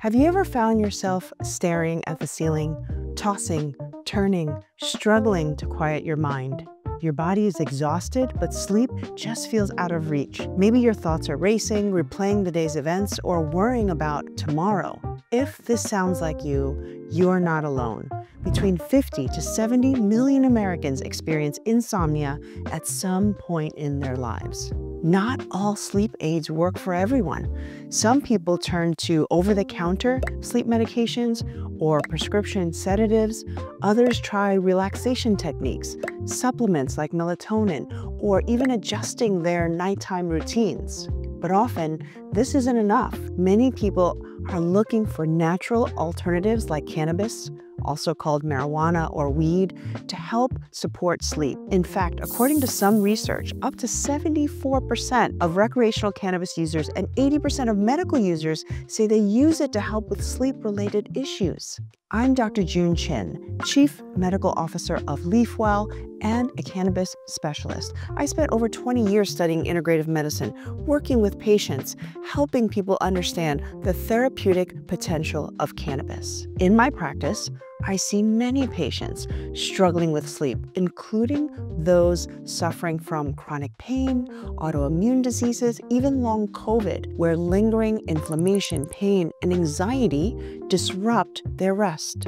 Have you ever found yourself staring at the ceiling, tossing, turning, struggling to quiet your mind? Your body is exhausted, but sleep just feels out of reach. Maybe your thoughts are racing, replaying the day's events, or worrying about tomorrow. If this sounds like you, you're not alone. Between 50 to 70 million Americans experience insomnia at some point in their lives. Not all sleep aids work for everyone. Some people turn to over the counter sleep medications or prescription sedatives. Others try relaxation techniques, supplements like melatonin, or even adjusting their nighttime routines. But often, this isn't enough. Many people are looking for natural alternatives like cannabis also called marijuana or weed, to help support sleep. In fact, according to some research, up to 74% of recreational cannabis users and 80% of medical users say they use it to help with sleep-related issues. I'm Dr. June Chin, Chief Medical Officer of Leafwell and a cannabis specialist. I spent over 20 years studying integrative medicine, working with patients, helping people understand the therapeutic potential of cannabis. In my practice, I see many patients struggling with sleep, including those suffering from chronic pain, autoimmune diseases, even long COVID, where lingering inflammation, pain, and anxiety disrupt their rest.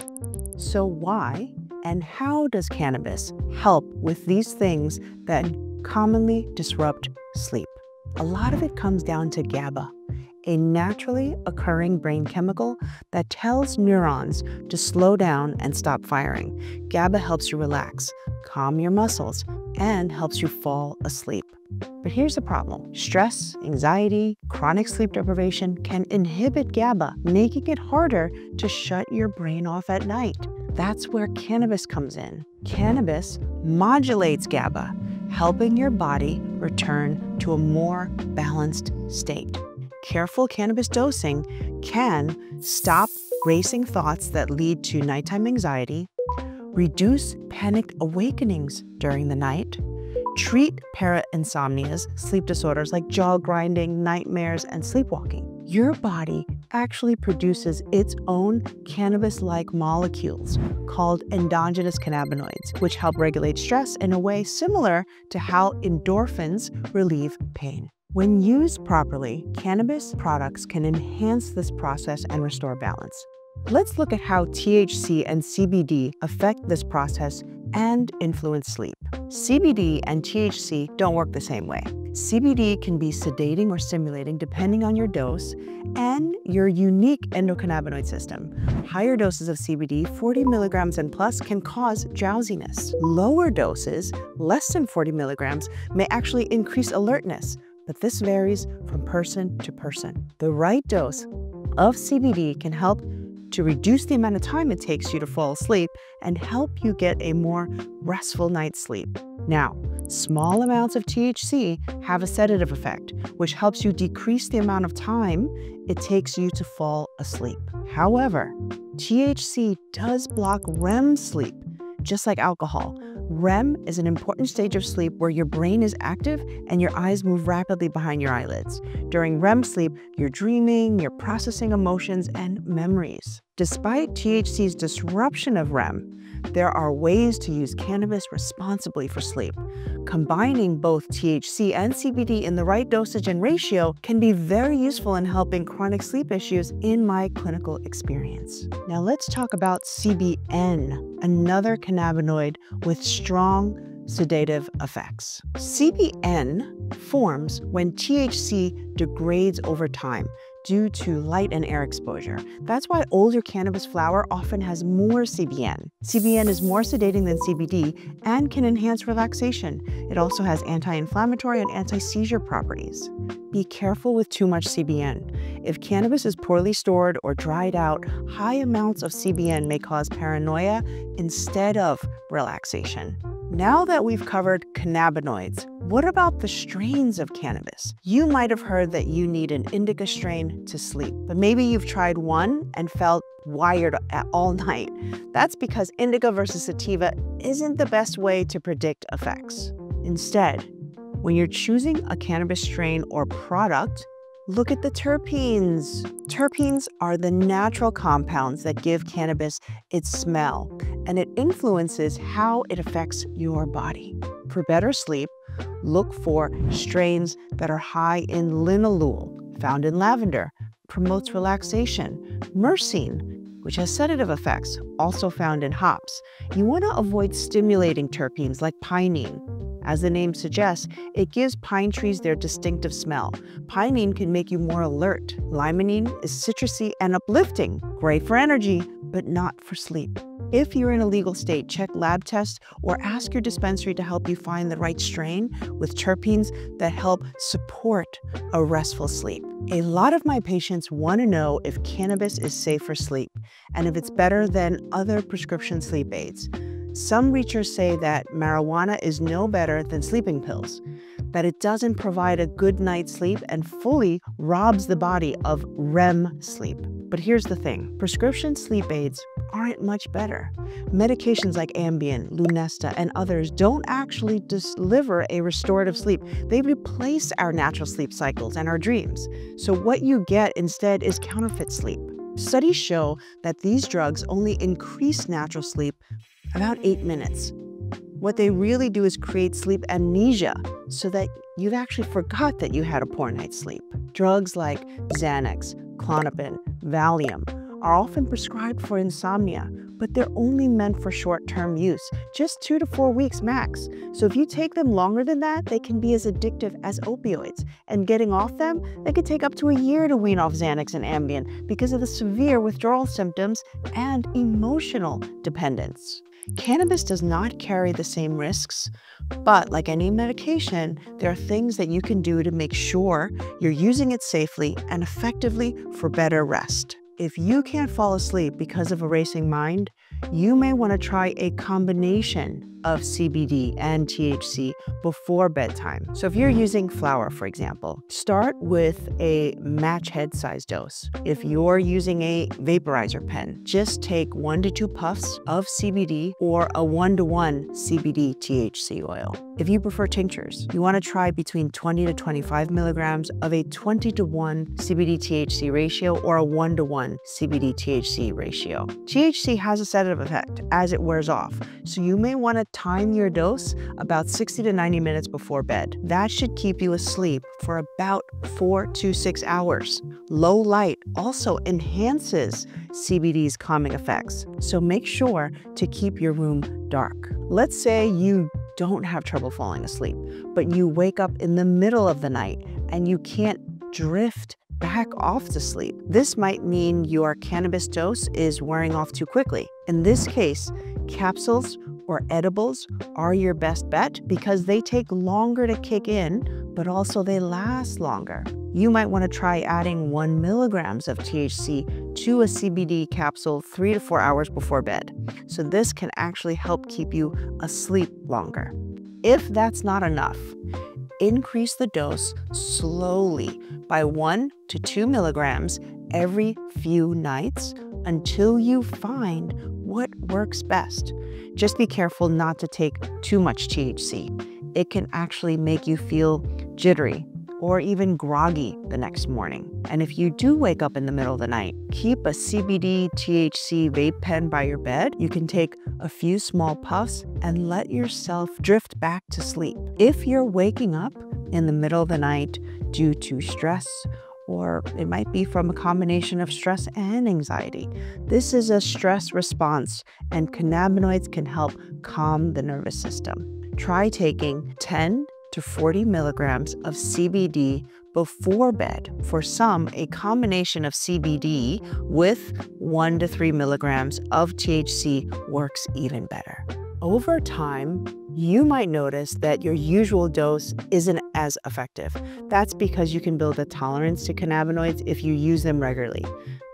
So, why and how does cannabis help with these things that commonly disrupt sleep? A lot of it comes down to GABA a naturally occurring brain chemical that tells neurons to slow down and stop firing. GABA helps you relax, calm your muscles, and helps you fall asleep. But here's the problem stress, anxiety, chronic sleep deprivation can inhibit GABA, making it harder to shut your brain off at night. That's where cannabis comes in. Cannabis modulates GABA, helping your body return to a more balanced state careful cannabis dosing can stop racing thoughts that lead to nighttime anxiety, reduce panicked awakenings during the night, treat para insomnias, sleep disorders like jaw grinding, nightmares, and sleepwalking. Your body actually produces its own cannabis like molecules called endogenous cannabinoids, which help regulate stress in a way similar to how endorphins relieve pain. When used properly, cannabis products can enhance this process and restore balance. Let's look at how THC and CBD affect this process and influence sleep. CBD and THC don't work the same way. CBD can be sedating or stimulating depending on your dose and your unique endocannabinoid system. Higher doses of CBD, 40 milligrams and plus, can cause drowsiness. Lower doses, less than 40 milligrams, may actually increase alertness, but this varies from person to person. The right dose of CBD can help to reduce the amount of time it takes you to fall asleep and help you get a more restful night's sleep. Now, small amounts of THC have a sedative effect, which helps you decrease the amount of time it takes you to fall asleep. However, THC does block REM sleep, just like alcohol, REM is an important stage of sleep where your brain is active and your eyes move rapidly behind your eyelids. During REM sleep, you're dreaming, you're processing emotions and memories. Despite THC's disruption of REM, there are ways to use cannabis responsibly for sleep. Combining both THC and CBD in the right dosage and ratio can be very useful in helping chronic sleep issues in my clinical experience. Now let's talk about CBN, another cannabinoid with strong sedative effects. CBN forms when THC degrades over time, due to light and air exposure. That's why older cannabis flower often has more CBN. CBN is more sedating than CBD and can enhance relaxation. It also has anti-inflammatory and anti-seizure properties. Be careful with too much CBN. If cannabis is poorly stored or dried out, high amounts of CBN may cause paranoia instead of relaxation. Now that we've covered cannabinoids, what about the strains of cannabis? You might have heard that you need an indica strain to sleep, but maybe you've tried one and felt wired all night. That's because indica versus sativa isn't the best way to predict effects. Instead, when you're choosing a cannabis strain or product, Look at the terpenes. Terpenes are the natural compounds that give cannabis its smell, and it influences how it affects your body. For better sleep, look for strains that are high in linalool, found in lavender, promotes relaxation, myrcene, which has sedative effects, also found in hops. You want to avoid stimulating terpenes like pinene. As the name suggests, it gives pine trees their distinctive smell. Pinene can make you more alert. Limonene is citrusy and uplifting, great for energy, but not for sleep. If you're in a legal state, check lab tests or ask your dispensary to help you find the right strain with terpenes that help support a restful sleep. A lot of my patients want to know if cannabis is safe for sleep and if it's better than other prescription sleep aids. Some researchers say that marijuana is no better than sleeping pills, that it doesn't provide a good night's sleep and fully robs the body of REM sleep. But here's the thing prescription sleep aids aren't much better. Medications like Ambien, Lunesta, and others don't actually deliver a restorative sleep. They replace our natural sleep cycles and our dreams. So, what you get instead is counterfeit sleep. Studies show that these drugs only increase natural sleep about eight minutes. What they really do is create sleep amnesia so that you've actually forgot that you had a poor night's sleep. Drugs like Xanax, Klonopin, Valium are often prescribed for insomnia, but they're only meant for short term use, just two to four weeks max. So if you take them longer than that, they can be as addictive as opioids. And getting off them, they could take up to a year to wean off Xanax and Ambien because of the severe withdrawal symptoms and emotional dependence. Cannabis does not carry the same risks, but like any medication, there are things that you can do to make sure you're using it safely and effectively for better rest. If you can't fall asleep because of a racing mind, you may want to try a combination of CBD and THC before bedtime. So if you're using flower, for example, start with a match head size dose. If you're using a vaporizer pen, just take one to two puffs of CBD or a one to one CBD THC oil. If you prefer tinctures, you want to try between 20 to 25 milligrams of a 20 to 1 CBD THC ratio or a 1 to 1 CBD THC ratio. THC has a sedative effect as it wears off, so you may want to time your dose about 60 to 90 minutes before bed. That should keep you asleep for about four to six hours. Low light also enhances CBD's calming effects, so make sure to keep your room dark. Let's say you don't have trouble falling asleep, but you wake up in the middle of the night and you can't drift back off to sleep. This might mean your cannabis dose is wearing off too quickly. In this case, capsules or edibles are your best bet because they take longer to kick in, but also they last longer. You might want to try adding one milligrams of THC to a CBD capsule three to four hours before bed. So this can actually help keep you asleep longer. If that's not enough, increase the dose slowly by one to two milligrams every few nights until you find what works best. Just be careful not to take too much THC. It can actually make you feel jittery or even groggy the next morning. And if you do wake up in the middle of the night, keep a CBD THC vape pen by your bed. You can take a few small puffs and let yourself drift back to sleep. If you're waking up in the middle of the night due to stress or it might be from a combination of stress and anxiety. This is a stress response, and cannabinoids can help calm the nervous system. Try taking 10 to 40 milligrams of CBD before bed. For some, a combination of CBD with 1 to 3 milligrams of THC works even better. Over time, you might notice that your usual dose isn't as effective. That's because you can build a tolerance to cannabinoids if you use them regularly.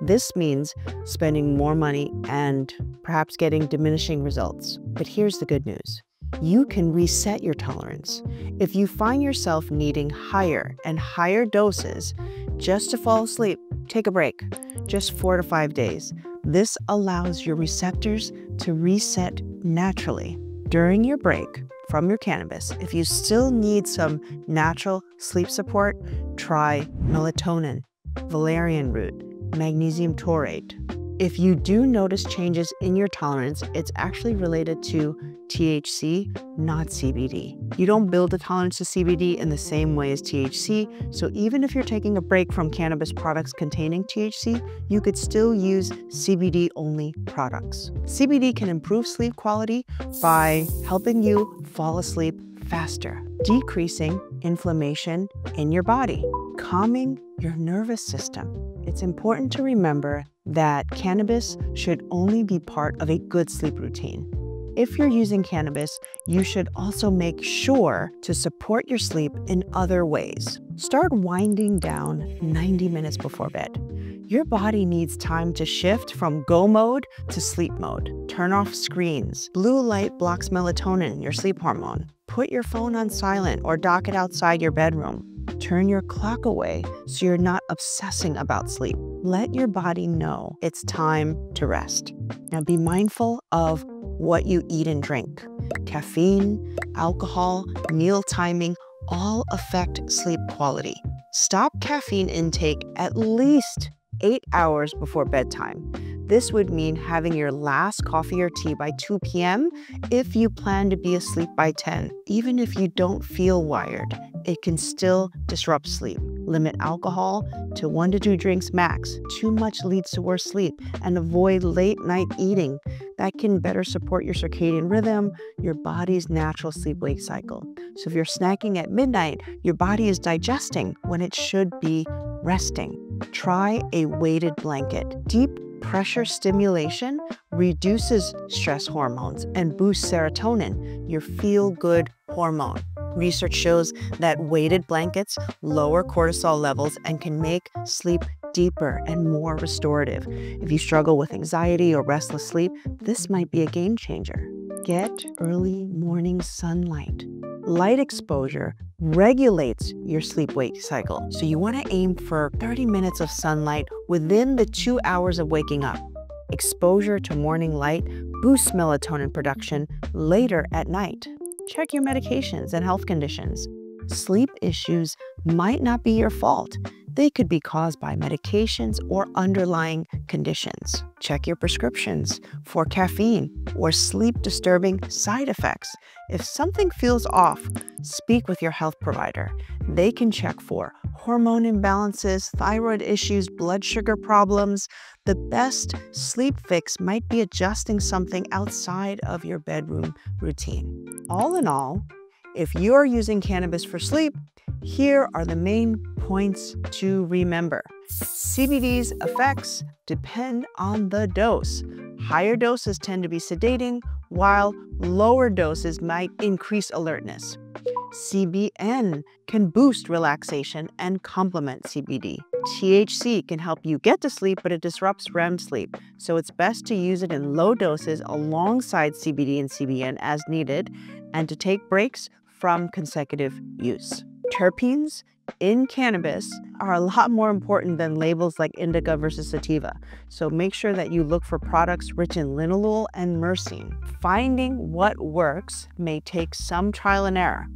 This means spending more money and perhaps getting diminishing results. But here's the good news you can reset your tolerance. If you find yourself needing higher and higher doses just to fall asleep, take a break, just four to five days. This allows your receptors to reset naturally during your break from your cannabis, if you still need some natural sleep support, try melatonin, valerian root, magnesium taurate. If you do notice changes in your tolerance, it's actually related to THC, not CBD. You don't build a tolerance to CBD in the same way as THC, so even if you're taking a break from cannabis products containing THC, you could still use CBD only products. CBD can improve sleep quality by helping you fall asleep faster, decreasing inflammation in your body, calming your nervous system. It's important to remember that cannabis should only be part of a good sleep routine. If you're using cannabis, you should also make sure to support your sleep in other ways. Start winding down 90 minutes before bed. Your body needs time to shift from go mode to sleep mode. Turn off screens. Blue light blocks melatonin, your sleep hormone. Put your phone on silent or dock it outside your bedroom. Turn your clock away so you're not obsessing about sleep. Let your body know it's time to rest. Now be mindful of what you eat and drink. Caffeine, alcohol, meal timing all affect sleep quality. Stop caffeine intake at least eight hours before bedtime. This would mean having your last coffee or tea by 2 p.m. if you plan to be asleep by 10. Even if you don't feel wired, it can still disrupt sleep. Limit alcohol to one to two drinks max. Too much leads to worse sleep. And avoid late night eating. That can better support your circadian rhythm, your body's natural sleep wake cycle. So if you're snacking at midnight, your body is digesting when it should be resting. Try a weighted blanket. Deep pressure stimulation reduces stress hormones and boosts serotonin, your feel good hormone. Research shows that weighted blankets lower cortisol levels and can make sleep deeper and more restorative. If you struggle with anxiety or restless sleep, this might be a game changer. Get early morning sunlight. Light exposure regulates your sleep wake cycle. So you want to aim for 30 minutes of sunlight within the two hours of waking up. Exposure to morning light boosts melatonin production later at night. Check your medications and health conditions. Sleep issues might not be your fault. They could be caused by medications or underlying conditions. Check your prescriptions for caffeine or sleep disturbing side effects. If something feels off, speak with your health provider. They can check for hormone imbalances, thyroid issues, blood sugar problems. The best sleep fix might be adjusting something outside of your bedroom routine. All in all, if you're using cannabis for sleep, here are the main points to remember. CBD's effects depend on the dose. Higher doses tend to be sedating, while lower doses might increase alertness. CBN can boost relaxation and complement CBD. THC can help you get to sleep, but it disrupts REM sleep. So it's best to use it in low doses alongside CBD and CBN as needed, and to take breaks from consecutive use. Terpenes in cannabis are a lot more important than labels like indica versus sativa. So make sure that you look for products rich in linalool and myrcene. Finding what works may take some trial and error,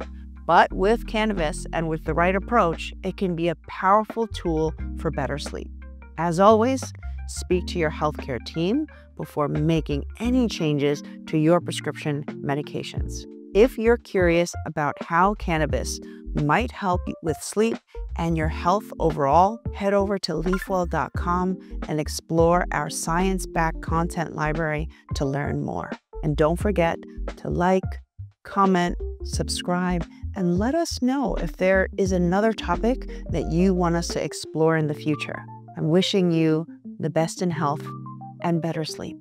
but with cannabis and with the right approach, it can be a powerful tool for better sleep. As always, speak to your healthcare team before making any changes to your prescription medications. If you're curious about how cannabis might help with sleep and your health overall, head over to leafwell.com and explore our science backed content library to learn more. And don't forget to like, comment, subscribe, and let us know if there is another topic that you want us to explore in the future. I'm wishing you the best in health and better sleep.